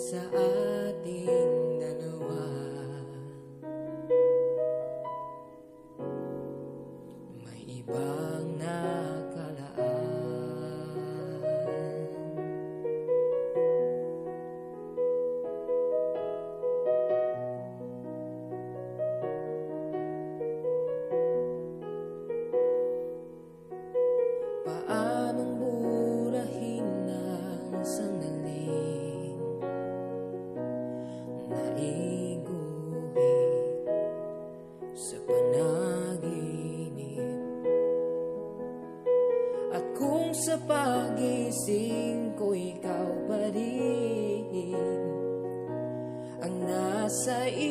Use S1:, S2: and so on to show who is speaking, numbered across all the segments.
S1: sa. panaginip. At kung sa pagising ko ikaw pa rin Ang nasa iyo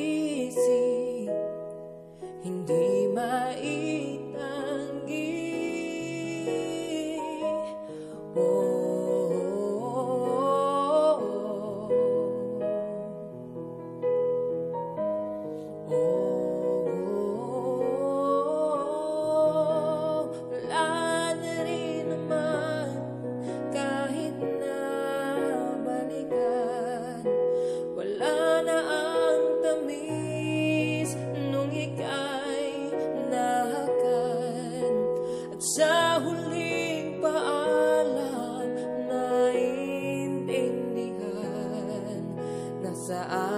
S1: that I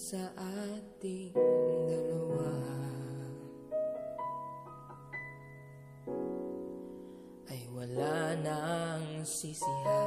S1: sa ating dalawa ay wala nang sisihan.